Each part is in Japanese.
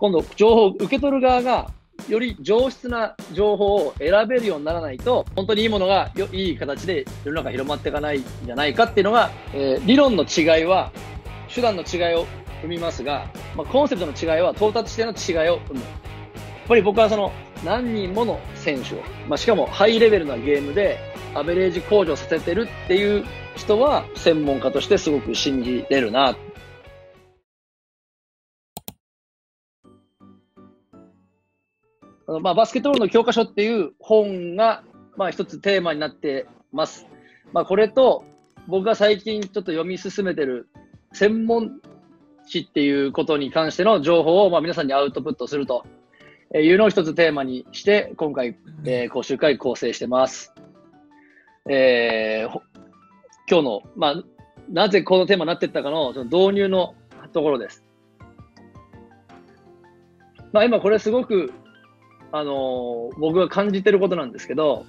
今度、情報を受け取る側が、より上質な情報を選べるようにならないと、本当にいいものがよいい形で世の中広まっていかないんじゃないかっていうのが、えー理論の違いは、手段の違いを生みますが、まあ、コンセプトの違いは到達しての違いを生む。やっぱり僕はその何人もの選手を、まあ、しかもハイレベルなゲームでアベレージ向上させてるっていう人は専門家としてすごく信じれるな。あまあ、バスケットボールの教科書っていう本が、まあ、一つテーマになってます。まあ、これと僕が最近ちょっと読み進めてる専門誌っていうことに関しての情報を、まあ、皆さんにアウトプットするというのを一つテーマにして、今回、えー講習会構成してます。えーほ今日の、まあ、なぜこのテーマになっていったかのその導入のところです。まあ、今これすごく、あの僕が感じてることなんですけど、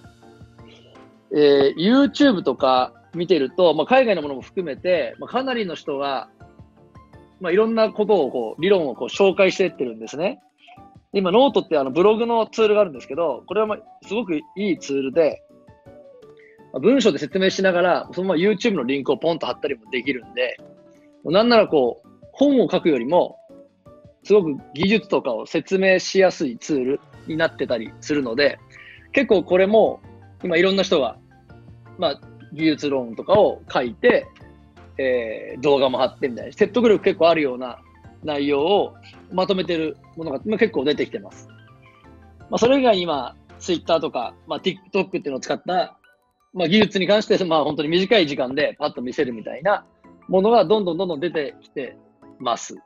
えー YouTube とか見てると、まあ、海外のものも含めて、まあ、かなりの人が、まあ、いろんなことをこう、理論をこう紹介していってるんですね。今、ノートってあのブログのツールがあるんですけど、これはまあすごくいいツールで、まあ文章で説明しながら、そのまま YouTube のリンクをポンと貼ったりもできるんで、なんならこう、本を書くよりも、すごく技術とかを説明しやすいツールになってたりするので、結構これも、今いろんな人が、まあ、技術論とかを書いて、えー動画も貼ってみたいな、説得力結構あるような内容をまとめてるものが結構出てきてます。まあ、それ以外に今、Twitter とか、まあ、TikTok っていうのを使った、まあ、技術に関して、まあ、本当に短い時間でパッと見せるみたいなものがどんどんどんどん出てきてます。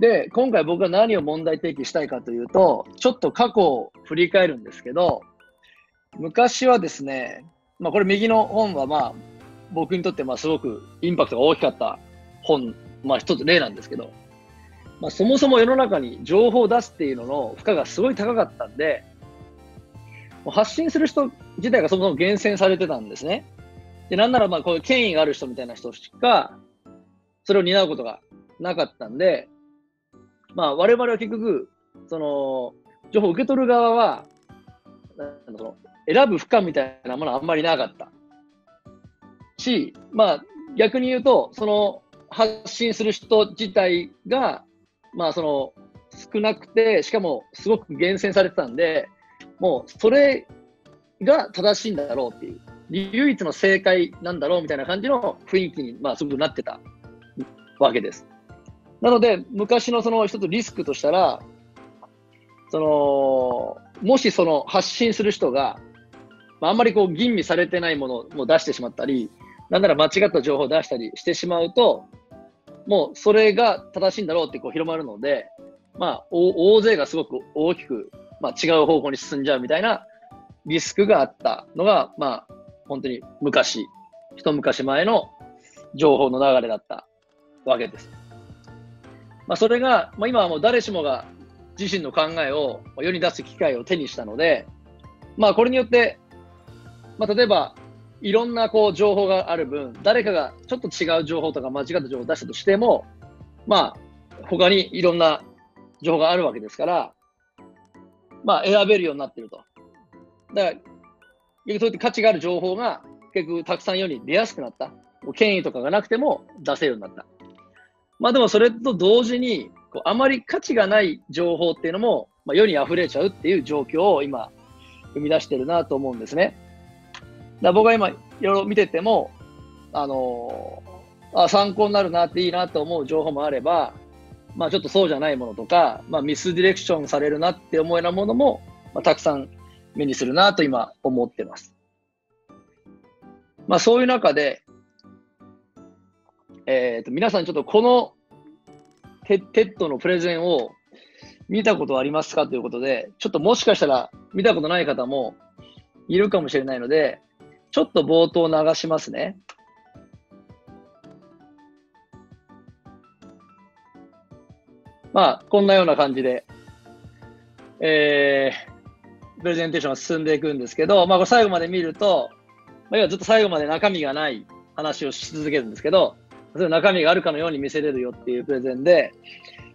で、今回僕が何を問題提起したいかというと、ちょっと過去を振り返るんですけど、昔はですね、まあこれ右の本はまあ僕にとってまあすごくインパクトが大きかった本、まあ一つ例なんですけど、まあそもそも世の中に情報を出すっていうのの負荷がすごい高かったんで、発信する人自体がそもそも厳選されてたんですね。で、なんならまあこういう権威がある人みたいな人しか、それを担うことがなかったんで、まあ我々は結局、その、情報を受け取る側は、なんだその選ぶ負荷みたいなものはあんまりなかった。し、まあ逆に言うと、その発信する人自体が、まあその少なくて、しかもすごく厳選されてたんで、もうそれが正しいんだろうっていう、唯一の正解なんだろうみたいな感じの雰囲気に、まあすごくなってたわけです。なので、昔のその一つリスクとしたら、その、もしその発信する人が、まあ、あんまりこう吟味されてないものを出してしまったり、なんなら間違った情報を出したりしてしまうと、もうそれが正しいんだろうってこう広まるので、まあ、お大勢がすごく大きく、まあ、違う方向に進んじゃうみたいなリスクがあったのが、まあ、本当に昔、一昔前の情報の流れだったわけです。まあ、それが、まあ、今はもう誰しもが自身の考えを世に出す機会を手にしたので、まあ、これによって、まあ、例えば、いろんなこう情報がある分、誰かがちょっと違う情報とか間違った情報を出したとしても、まあ、他にいろんな情報があるわけですから、まあ、選べるようになってると。だから、そうやって価値がある情報が結局たくさん世に出やすくなった。権威とかがなくても出せるようになった。まあでもそれと同時に、こうあまり価値がない情報っていうのも、まあ、世に溢れちゃうっていう状況を今、生み出してるなと思うんですね。だ僕は今、いろいろ見てても、あのーあ参考になるなっていいなと思う情報もあれば、まあちょっとそうじゃないものとか、まあミスディレクションされるなって思うようなものも、まあ、たくさん目にするなと今思ってます。まあそういう中で、えっ、と、皆さんちょっとこの TED のプレゼンを見たことありますかということで、ちょっともしかしたら見たことない方もいるかもしれないので、ちょっと冒頭流しますね。まあ、こんなような感じで、えー、プレゼンテーションが進んでいくんですけど、まあ、最後まで見ると、まあ、要はずっと最後まで中身がない話をし続けるんですけど、それ中身があるかのように見せれるよっていうプレゼンで、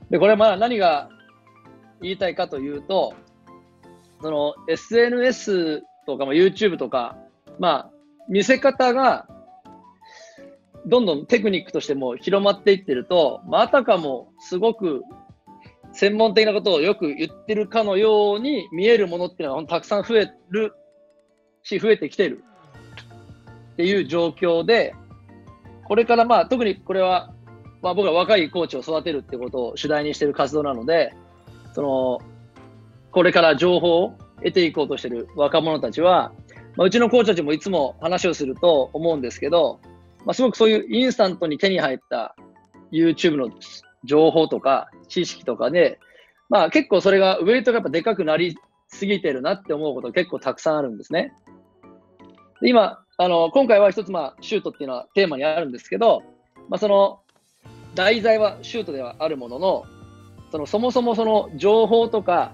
で、これはまあ何が言いたいかというと、その SNS とか、まあ、YouTube とか、まあ、見せ方が、どんどんテクニックとしても広まっていってると、ま、あたかもすごく専門的なことをよく言ってるかのように見えるものっていうのはたくさん増えるし、増えてきてるっていう状況で、これからまあ特にこれは、まあ、僕は若いコーチを育てるってことを主題にしてる活動なので、その、これから情報を得ていこうとしてる若者たちは、まあ、うちのコーチたちもいつも話をすると思うんですけど、まあ、すごくそういうインスタントに手に入った YouTube の情報とか知識とかで、まあ結構それがウェイトがやっぱでかくなりすぎてるなって思うこと結構たくさんあるんですね。で今、あの、今回は一つまあシュートっていうのはテーマにあるんですけど、まあその題材はシュートではあるものの、そのそもそもその情報とか、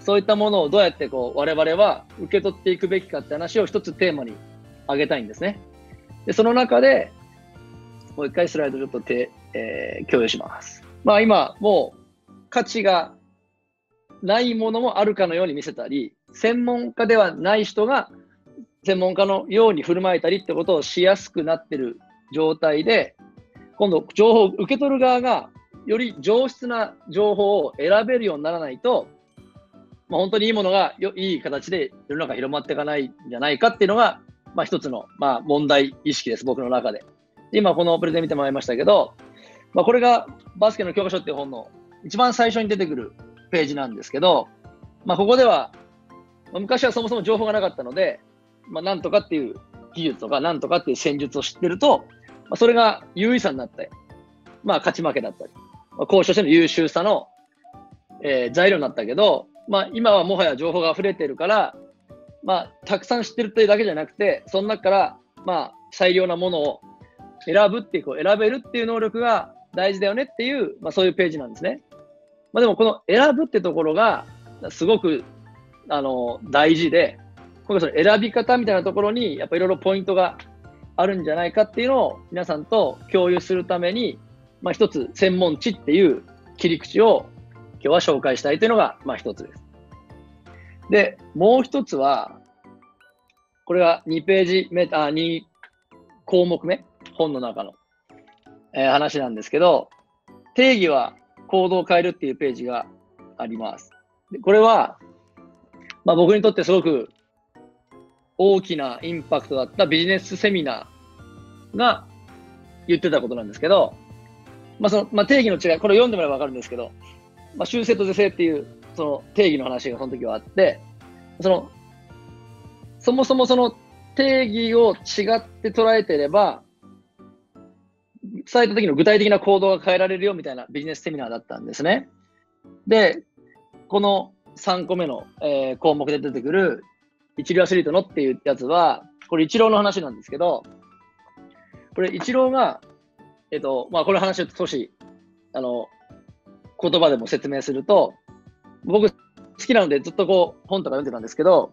そういったものをどうやってこう我々は受け取っていくべきかって話を一つテーマに挙げたいんですね。で、その中で、もう一回スライドちょっと手、えー、共有します。まあ今、もう価値がないものもあるかのように見せたり、専門家ではない人が専門家のように振る舞えたりってことをしやすくなってる状態で、今度情報を受け取る側がより上質な情報を選べるようにならないと、まあ、本当にいいものがよいい形で世の中広まっていかないんじゃないかっていうのが、まあ、一つの、まあ、問題意識です、僕の中で。今、このプレゼン見てもらいましたけど、まあ、これがバスケの教科書っていう本の一番最初に出てくるページなんですけど、まあ、ここでは、昔はそもそも情報がなかったので、まあ、なんとかっていう技術とか、なんとかっていう戦術を知ってると、まあ、それが優位さになって、まあ、勝ち負けだったり、まあ、交渉しての優秀さの、えー、材料になったけど、まあ、今はもはや情報が溢れてるから、まあ、たくさん知ってるというだけじゃなくて、その中から、まあ、最良なものを選ぶっていう、こう選べるっていう能力が大事だよねっていう、まあ、そういうページなんですね。まあ、でも、この選ぶってところが、すごく、あの、大事で、今回その選び方みたいなところに、やっぱいろいろポイントがあるんじゃないかっていうのを皆さんと共有するために、まあ、一つ専門知っていう切り口を今日は紹介したいというのが、まあ一つです。で、もう一つは、これが2ページ目、あ、2項目目、本の中の、えー、話なんですけど、定義は行動を変えるっていうページがあります。でこれは、まあ僕にとってすごく大きなインパクトだったビジネスセミナーが言ってたことなんですけど、まあその、まあ定義の違い、これ読んでもらえばわかるんですけど、まあ、修正と是正っていうその定義の話がその時はあって、その、そもそもその定義を違って捉えてれば、伝えた時の具体的な行動が変えられるよみたいなビジネスセミナーだったんですね。で、この3個目の、えー、項目で出てくる一流アスリートのっていうやつは、これ一郎の話なんですけど、これ一郎が、えっ、と、まあこれ話を少し、あの、言葉でも説明すると、僕好きなのでずっとこう本とか読んでたんですけど、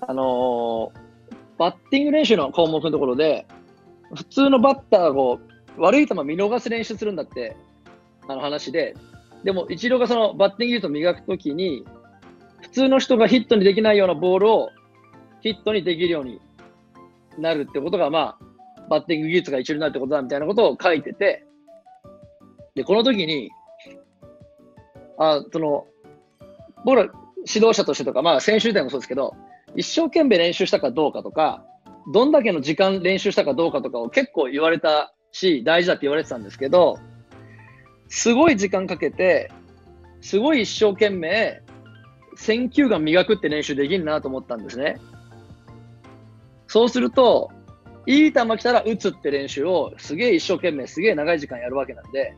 あのー、バッティング練習の項目のところで、普通のバッターがこう悪い球見逃す練習するんだってあの話で、でも、一郎がそのバッティング技術を磨くときに、普通の人がヒットにできないようなボールをヒットにできるようになるってことが、まあ、バッティング技術が一流になるってことだみたいなことを書いてて、で、この時に、あその僕ら指導者としてとか、まあ、選手時代もそうですけど、一生懸命練習したかどうかとか、どんだけの時間練習したかどうかとかを結構言われたし、大事だって言われてたんですけど、すごい時間かけて、すごい一生懸命、選球眼磨くって練習できるなと思ったんですね。そうすると、いい球来たら打つって練習をすげえ一生懸命、すげえ長い時間やるわけなんで、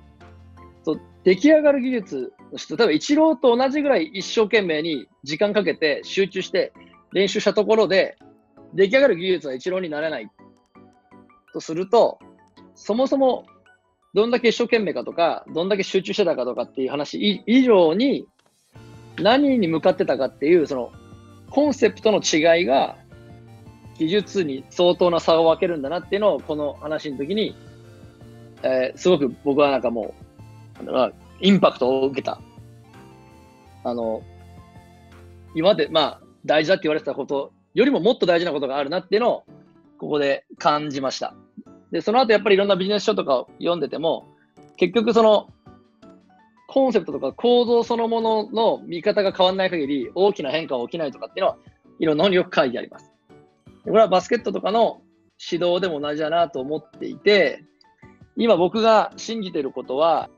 そう出来上がる技術の人、例えばイチローと同じぐらい一生懸命に時間かけて集中して練習したところで、出来上がる技術はイチローになれないとすると、そもそもどんだけ一生懸命かとか、どんだけ集中してたかとかっていう話以上に、何に向かってたかっていう、そのコンセプトの違いが技術に相当な差を分けるんだなっていうのをこの話の時に、えー、すごく僕はなんかもうインパクトを受けたあの、今まで、まあ、大事だって言われてたことよりももっと大事なことがあるなっていうのを、ここで感じました。で、その後やっぱりいろんなビジネス書とかを読んでても、結局その、コンセプトとか構造そのものの見方が変わらない限り、大きな変化は起きないとかっていうのは、いろんなのによく書いてあります。これはバスケットとかの指導でも同じだなと思っていて、今僕が信じていることは、